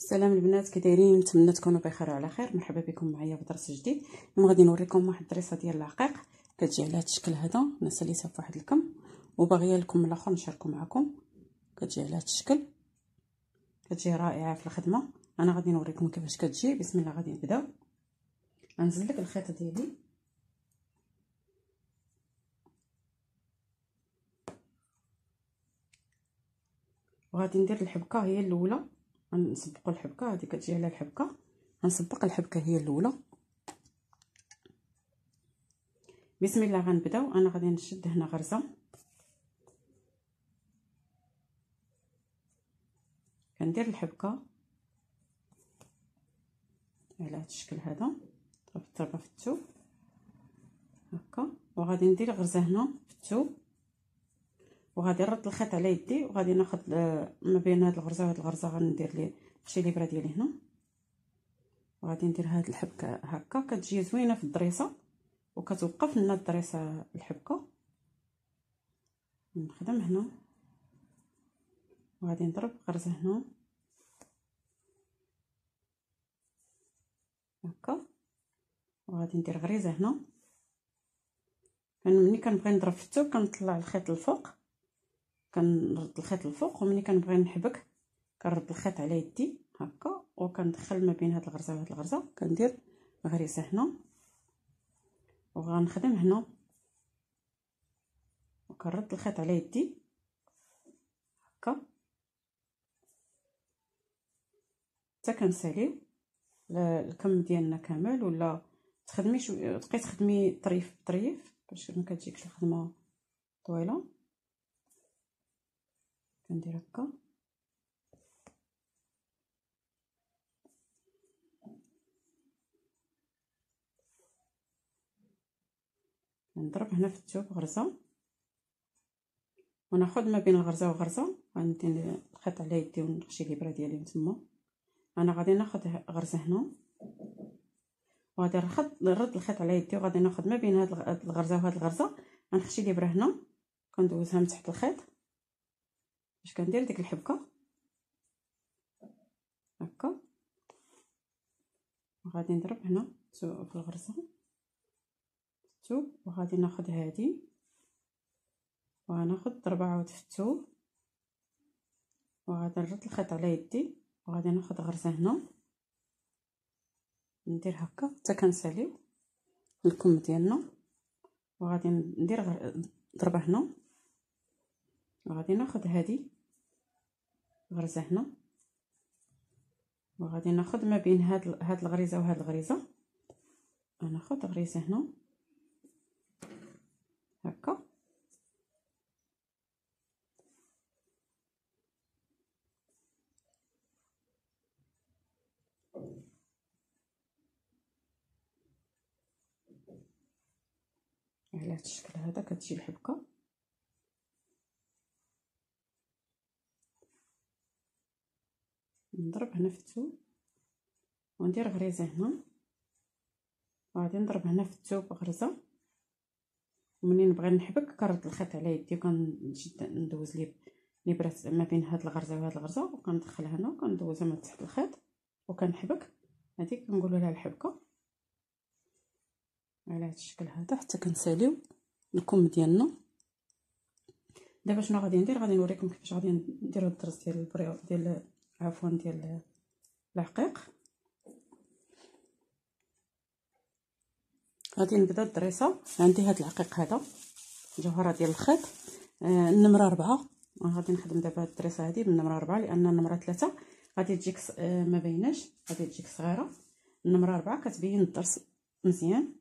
السلام البنات كي دايرين نتمنى تكونوا بخير وعلى خير. مرحبا بكم معايا في درس جديد. اليوم غادي نوريكم واحد الدريسه ديال العقيق. كتجي على هذا الشكل هذا. الناس اللي في واحد الكم. وباغية لكم الآخر نشاركو معكم كتجي على هذا الشكل. كتجي رائعة في الخدمة. أنا غادي نوريكم كيفاش كتجي. بسم الله غادي نبداو غنزل لك الخيط ديالي. وغادي ندير الحبكة هي الأولى. غنسبقوا الحبكة هذه كتجي على الحبكة. غنسبق الحبكة هي الأولى. بسم الله غنبداو أنا غادي نشد هنا غرزة. كندير الحبكة على هذا الشكل هذا. ضربه في الثوب هكا. وغادي ندير غرزة هنا في الثوب وغادي نرد الخيط على يدي وغادي ناخذ ما بين هاد الغرزة وهاد الغرزة غندير لي خشي الابره ديالي هنا. وغادي ندير هاد الحبكة هكا. كتجي زوينة في الدريسة وكتوقف لنا الدريسة الحبكة. نخدم هنا. وغادي نضرب غرزة هنا. هكا. وغادي ندير غريزة هنا. ملي كنبغي نضرب في الثوب كنطلع الخيط الفوق كنرد الخيط الفوق وملي كنبغي نحبك كنرد الخيط على يدي هكا وكندخل ما بين هاد الغرزة وهاد الغرزة كندير غريزه هنا. وغنخدم هنا. وكنرد الخيط على يدي هكا. حتى كنساليو الكم ديالنا كامل ولا تخدمي شو تبقاي تخدمي طريف بطريف باش ما كتجيكش الخدمة طويلة. كندير هكا نضرب هنا في الثوب غرزه وناخذ ما بين الغرزه وغرزه غندير الخيط على يدي ونخشي الابره ديالي تما أنا غادي ناخذ غرزه هنا وغادي نرد نرد الخيط على يدي وغادي ناخذ ما بين هاد الغرزه وهاد الغرزه غنخشي الابره هنا كندوزها من تحت الخيط باش كندير ديك الحبكة؟ هكا. وغادي نضرب هنا في الغرزة. الثوب وغادي ناخذ هادي. وغناخذ ضربة عود في الثوب وغادي نرد الخيط على يدي. وغادي ناخذ غرزة هنا. ندير هكا. حتى كنساليو الكم ديالنا. وغادي ندير ضربة هنا. وغادي ناخذ هادي غرزة هنا. وغادي ناخذ ما بين هاد هاد الغريزة وهاد الغريزة. غناخذ غريزة هنا. هكا. على هاد الشكل هذا كتجي الحبكة. نضرب هنا في الثوب وندير غريزة هنا. وغادي نضرب هنا في الثوب غرزه ومنين نبغي نحبك كنرد الخيط على يدي وكنشد ندوز لي الابره ما بين هاد الغرزة وهاد الغرزة وكندخلها هنا وكندوزها من تحت الخيط. وكنحبك. هادي كنقولوا لها الحبكة. على هاد الشكل هذا حتى كنساليو الكم ديالنا. دابا شنو غادي ندير؟ غادي نوريكم كيفاش غادي نديرو الدرس ديال البريو ديال عفوا ديال العقيق. غادي نبدأ الدريسه عندي هاد العقيق هذا جوهرة ديال الخيط. آه النمرة ربعة غادي نخدم دابا الدريسه هذه بالنمرة ربعة لأن النمرة ثلاثة. غادي تجيك آه ما بيناش. غادي تجيك صغيرة. النمرة ربعة كتبين الدرس مزيان.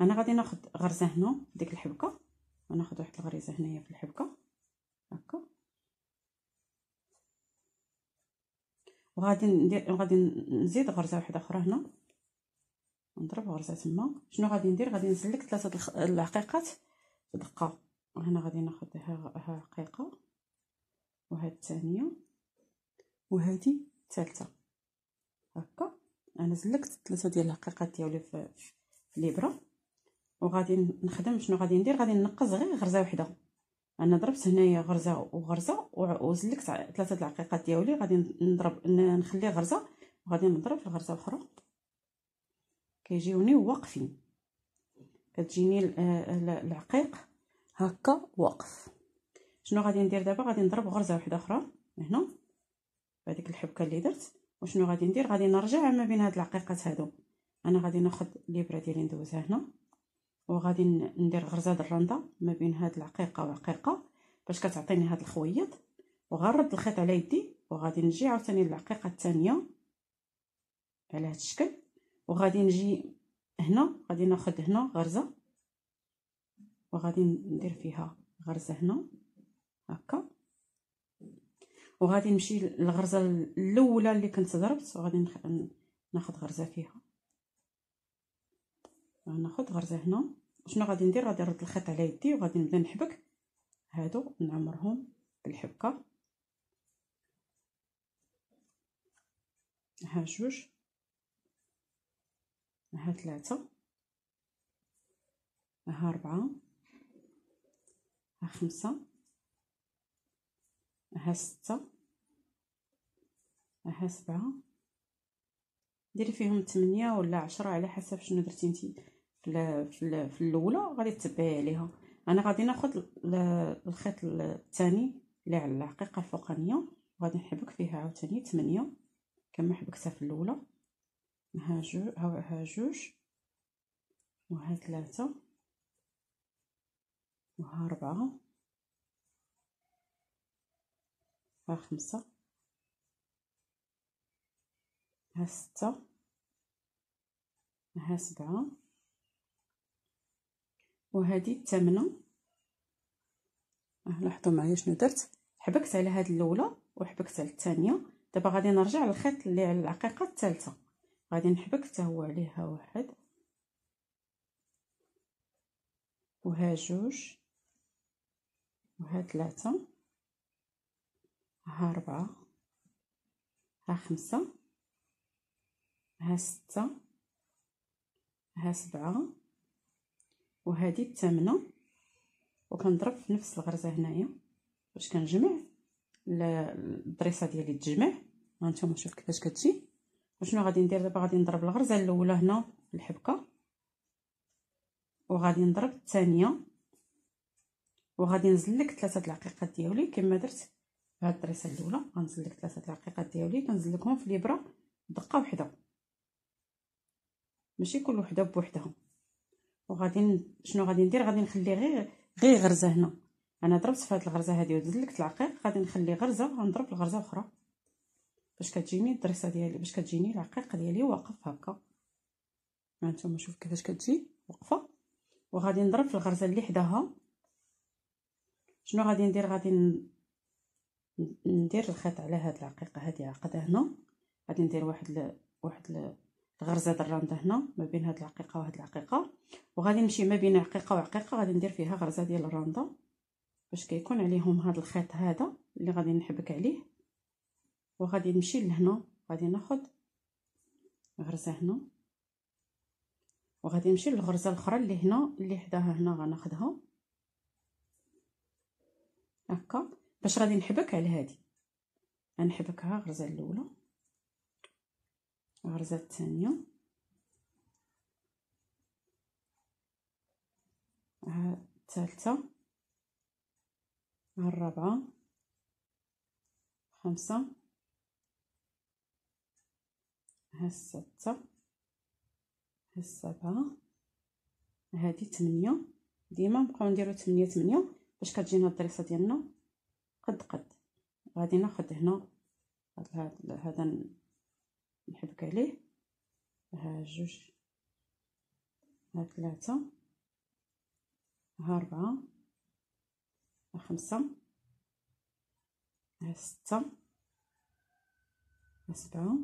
أنا غادي ناخذ غرزة هنا ديك الحبكة. وناخذ واحد الغريزة هنايا في الحبكة. هكا. وغادي ندير غادي نزيد غرزة واحدة أخرى هنا. نضرب غرزة تما. شنو غادي ندير؟ غادي نسلك ثلاثة العقيقات دقة. هنا غادي ناخذ ها عقيقة. وهاد الثانية وهذه الثالثه هكا. أنا زلكت ثلاثة ديال العقيقات ديالي في, في الابره وغادي نخدم. شنو غادي ندير؟ غادي ننقص غير غرزة وحده أنا ضربت هنايا غرزة وغرزة وزلكت ثلاثة العقيقات ديالي. غادي نضرب نخلي غرزة وغادي نضرب في غرزة أخرى. كيجيوني واقفين. كتجيني العقيق هكا واقف. شنو غادي ندير دابا؟ غادي نضرب غرزة واحدة أخرى هنا. بهذيك الحبكة اللي درت. وشنو غادي ندير؟ غادي نرجع ما بين هاد العقيقات هادو. أنا غادي ناخذ الابره ديالي ندوزها هنا. وغادي ندير غرزه الرنده ما بين هاد العقيقة وعقيقه باش كتعطيني هاد الخويط. وغنرد الخيط على يدي وغادي نجي عاوتاني للعقيقة الثانية على هاد الشكل. وغادي نجي هنا غادي ناخذ هنا غرزة. وغادي ندير فيها غرزة هنا هكا. وغادي نمشي للغرزة الأولى اللي كنت ضربت وغادي ناخذ غرزة فيها. ناخذ غرزه هنا شنو غادي ندير؟ غادي نرد الخيط على يدي وغادي نبدا نحبك. هادو نعمرهم بالحبكة. ها جوج. ها ثلاثة ها ربعة ها خمسة. ها ستة. ها سبعة. ديري فيهم تمنية ولا عشرة على حسب شنو درتي نتي في الأولى غادي تتبعي عليها. أنا غادي ناخذ الخيط الثاني اللي على العقيقه الفوقانية. وغادي نحبك فيها عاوتاني تمنية. كما حبكتها في الأولى. ها جو ها جوج. وها ثلاثة. وها ربعة ها خمسة. ها ستة. ها سبعة. وهذه الثامنة لاحظوا معايا شنو درت؟ حبكت على هاد الأولى وحبكت على الثانية. دابا غادي نرجع للخيط اللي على العقيقة الثالثة. غادي نحبك حتى هو عليها واحد. وها جوج. وها ثلاثة. ها ربعة ها خمسة. ها ستة. ها سبعة. وهذه الثامنة وكنضرب في نفس الغرزة هنايا. باش كنجمع الدريسة ديالي تجمع. هانتوما شوف كيفاش كتجي. وشنو غادي ندير؟ دابا غادي نضرب الغرزة الأولى هنا الحبكة. وغادي نضرب الثانية. وغادي نزلك ثلاثة العقيقات ديالي. كما درت هاد الدريسة الأولى. غنزلك ثلاثة العقيقات ديالي. كنزلكهم في الابره دقة وحدة. ماشي كل وحدة بوحدها. وغادي شنو غادي ندير؟ غادي نخلي غير غير غرزة هنا. أنا ضربت في هاد الغرزة هادي وزلكت العقيق غادي نخلي غرزة غنضرب الغرزة أخرى. باش كتجيني الدريسه ديالي باش كتجيني العقيق ديالي واقف هكا. هانتوما شوف كيفاش كتجي واقفة. وغادي نضرب في الغرزة اللي حداها. شنو غادي ندير؟ غادي ندير الخيط على هاد العقيقه هادي عقده هنا. غادي ندير واحد ل... واحد الغرزه الرنده هنا ما بين هاد العقيقة وهاد العقيقة. وغادي نمشي ما بين عقيقة وعقيقة غادي ندير فيها غرزة ديال الرنده باش كيكون عليهم هاد الخيط هذا اللي غادي نحبك عليه. وغادي نمشي لهنا غادي ناخذ غرزة هنا. وغادي نمشي للغرزة الأخرى اللي هنا اللي حداها هنا غناخذها هكا باش غادي نحبك على هادي. غنحبكها غرزة الأولى. غرزه الثانية. الثالثة. الرابعة. خمسة. ها الستة. ها السبعة. هادي تمنية ديما نبقاو نديرو تمنية تمنية باش كتجينا الدريسة ديالنا قد قد. غادي ناخد هنا هذا نحبك عليه. ها جوج ها ثلاثة ها ربعة ها خمسة ها ستة ها سبعة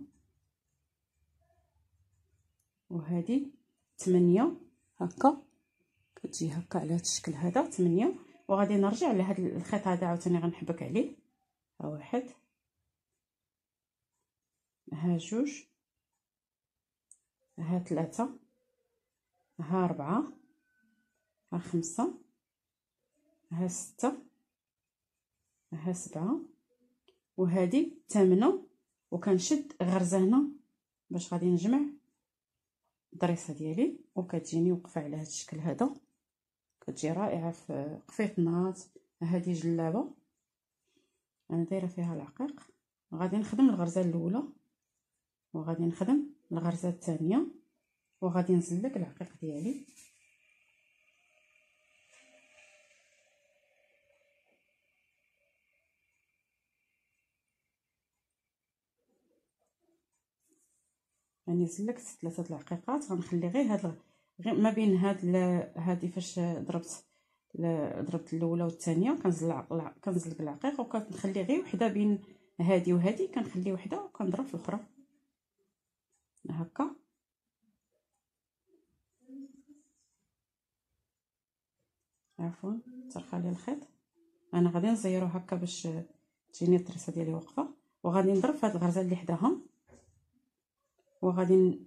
وهذه ثمانية هكا. كتجي هكا على هذا الشكل هذا ثمانية وغادي نرجع لهذا الخيط هذا عاوتاني غنحبك عليه. ها واحد. ها جوج ها ثلاثة ها ربعة ها خمسة ها ستة ها سبعة وهذه ثامنة وكنشد غرزة هنا باش غادي نجمع الدريسه ديالي. وكتجيني واقفه على هذا الشكل هذا. كتجي رائعة في قفيطنات هذه جلابة. أنا دايرة فيها العقيق. غادي نخدم الغرزة الأولى. وغادي نخدم الغرزه الثانية. وغادي نسلك العقيق ديالي. يعني سلكت ثلاثة العقيقات. غنخلي غير هاد غير ما بين هاد هادي فاش ضربت ضربت الأولى والثانية. كنزلق كنزلق العقيق. وكنخلي غير وحدة بين هادي وهادي. كنخلي وحدة وكنضرب في الأخرى. هكا. عفوا ترخى لي الخيط. أنا غادي نزيرو هكا باش تجيني الطريسه ديالي واقفة. وغادي نضرب في هاد الغرزة اللي حداها. وغادي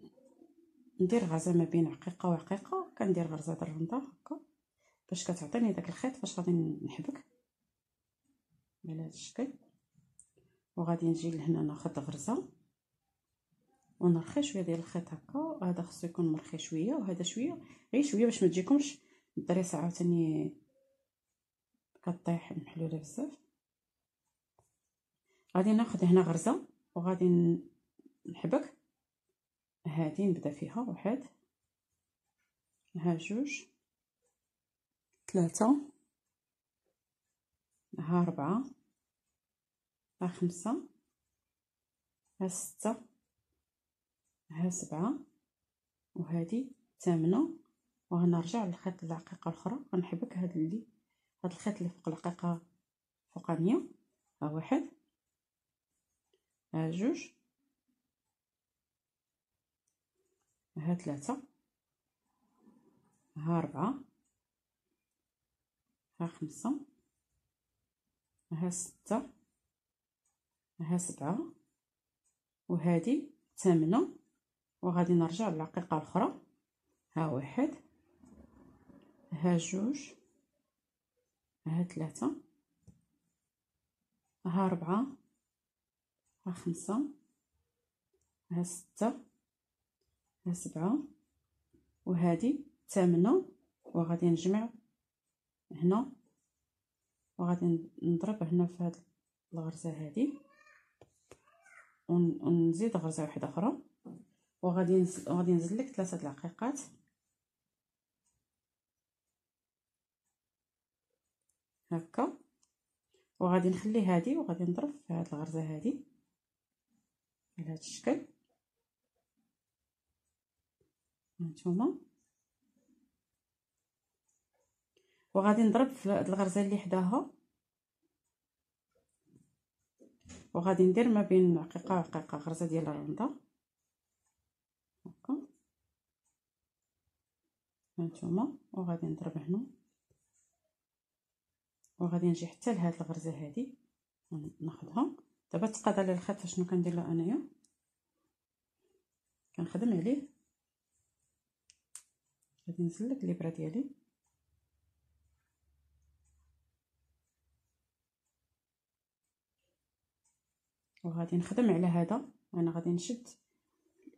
ندير غرزة ما بين عقيقة وعقيقة. كندير غرزة الرنده هكا. باش كتعطيني داك الخيط فاش غادي نحبك. على هذا الشكل. وغادي نجي لهنا ناخذ غرزة. ونرخي شوية ديال الخيط هكا هذا خصو يكون مرخي شوية وهذا شوية غير شوية باش ما تجيكمش الدريسه عاوتاني كطيح محلوله بزاف غادي ناخذ هنا غرزه وغادي نحبك هادي نبدا فيها واحد ها جوج ثلاثة ها ربعة ها خمسة ها ستة ها سبعة وهادي ثامنة وغنرجع للخيط العقيقة الأخرى. غنحبك هاد اللي هاد الخيط اللي فوق العقيقة فوقانية ها واحد. ها جوج. ها ثلاثة. ها ربعة ها خمسة. ها ستة. ها سبعة. وهادي ثامنة. وغادي نرجع للعقيقة الأخرى. ها واحد ها جوج ها ثلاثة ها ربعة ها خمسة ها ستة ها سبعة وهادي ثامنة. وغادي نجمع هنا وغادي نضرب هنا في هاد الغرزة هادي ونزيد غرزة واحدة أخرى. وغادي غادي نزلك ثلاثة العقيقات. هكا. وغادي نخلي هادي وغادي نضرب في هاد الغرزة هادي. على هاد الشكل. هانتوما. وغادي نضرب في هاد الغرزة اللي حداها. وغادي ندير ما بين عقيقة وعقيقة غرزة ديال الرنده هكا. هانتوما وغادي نضرب هنا. وغادي نجي حتى لهاد الغرزة هادي ناخذها دابا تقاد على الخيط شنو كندير له انايا. كنخدم عليه. غادي نسلك الابره ديالي. وغادي نخدم على هذا. أنا غادي نشد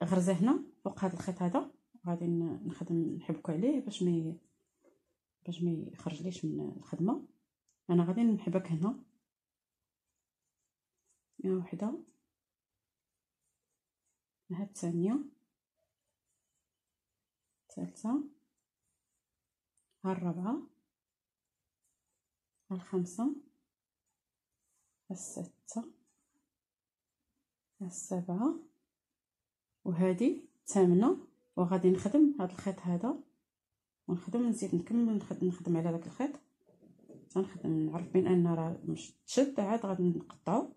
غرزه هنا. فوق هذا الخيط هذا. غادي نخدم نحبكو عليه باش ما باش ما يخرجليش من الخدمة. أنا غادي نحبك هنا. ها وحدة. ها الثانية. الثالثة. ها الرابعة. ها الخامسة. ها السادسه السبعة وهذه الثامنة وغادي نخدم هذا الخيط هذا. ونخدم نزيد نكمل نخدم, على داك الخيط. تنخدم نعرف بين ان راه مش تشد عاد غادي نقطعو.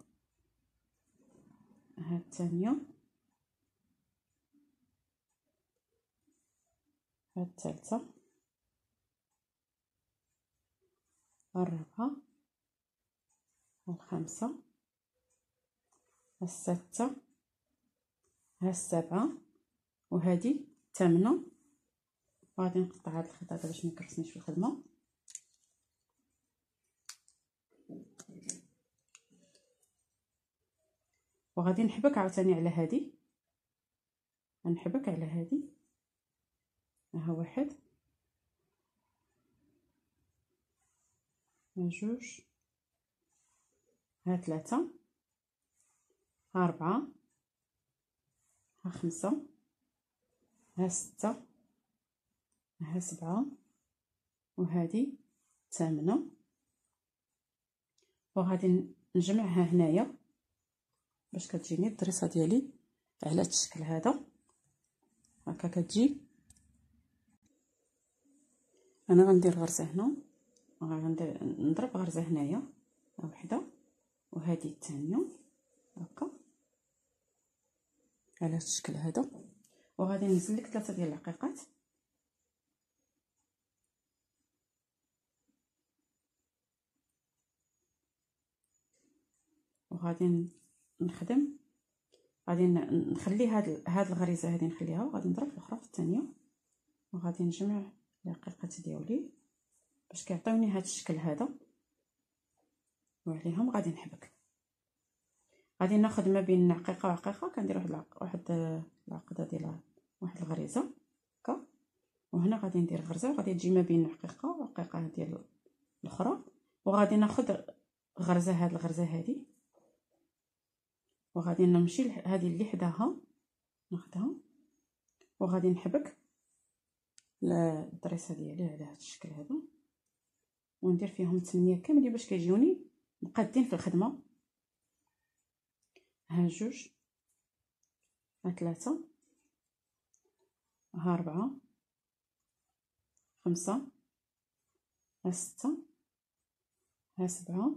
ها الثانية. ها الثالثة. الرابعة. الخامسه الستة. ها وهذه الثامنة وغادي نقطع هاد هذا باش ميكرسنيش في الخدمة. وغادي نحبك عاوتاني على هذه غنحبك على هذه ها واحد. ها جوج. ها ثلاثة ها ربعة. ها خمسة. ها ستة ها سبعة وهذه ثامنة وغادي نجمعها هنايا باش كتجيني الدريسه ديالي على هذا الشكل هذا. هكا كتجي. أنا غندير غرزة هنا غندير نضرب غرزة هنايا وحدة وهذه الثانية هكا. على هذا الشكل هذا. وغادي ننزل لك ثلاثة ديال العقيقات. وغادي نخدم. غادي نخلي هاد هاد الغريزة هذه نخليها وغادي نضرب الأخرى في الثانية. وغادي نجمع الدقيقات ديالي باش كيعطيوني هاد الشكل هذا. وعليهم غادي نحبك. غادي ناخذ ما بين عقيقة وعقيقة كندير واحد واحد العقدة ديال واحد الغريزة. هكا وهنا غادي ندير غرزة وغادي تجي ما بين عقيقه وعقيقه ديال الأخرى. وغادي ناخذ غرزة هاد الغرزة هذه وغادي نمشي لهذه اللي حداها. ناخذها وغادي نحبك الدريسة ديالي على هذا الشكل هذا وندير فيهم 8 كاملين باش كيجيوني مقادين في الخدمة. ها جوج. ها ثلاثة ها ربعة خمسة ها ستة ها سبعة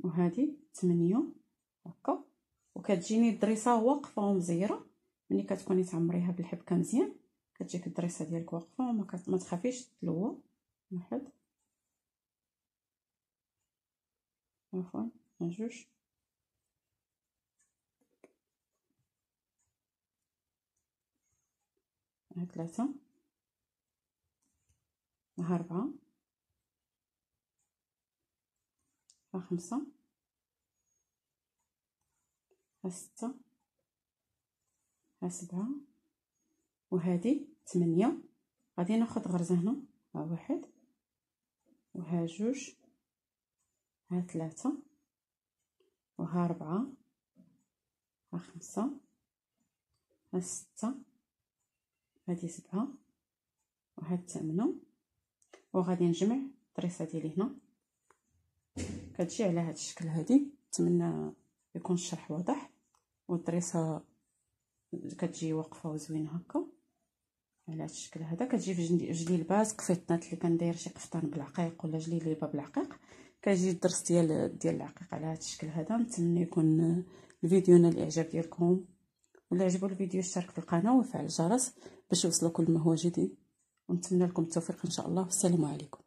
وهذه ثمانية هكا. وكتجيني الدريسة واقفة ومزيرة. ملي كتكوني تعمريها بالحبكه مزيان كتجيك الدريسة ديالك واقفة وما ما تخافيش تلوى. واحد. عفوا جوج. ها ثلاثة. ها ربعة ها خمسة. ها ستة. ها سبعة. وهذه ثمانية. غادي ناخد غرزة هنا. ها واحد. وها جوج. ها ثلاثة. وها ربعة ها خمسة. ها ستة. هذه سبعة وها الثامنة وغادي نجمع الطريسة ديالي هنا. كتجي على هذا الشكل هذه نتمنى يكون الشرح واضح. والدريسه كتجي واقفة وزوينة هكا. على هذا الشكل هذا. كتجي في جليلبات قفيطنات اللي كندير شي قفطان بالعقيق ولا جليلبه بالعقيق كيجي الدرس ديال ديال العقيق على هذا الشكل هذا. نتمنى يكون الفيديو نال الإعجاب ديالكم. ولا عجبو الفيديو اشترك في القناة وفعل الجرس. باش ما هو جديد. ونتمنى لكم التوفيق إن شاء الله. والسلام عليكم.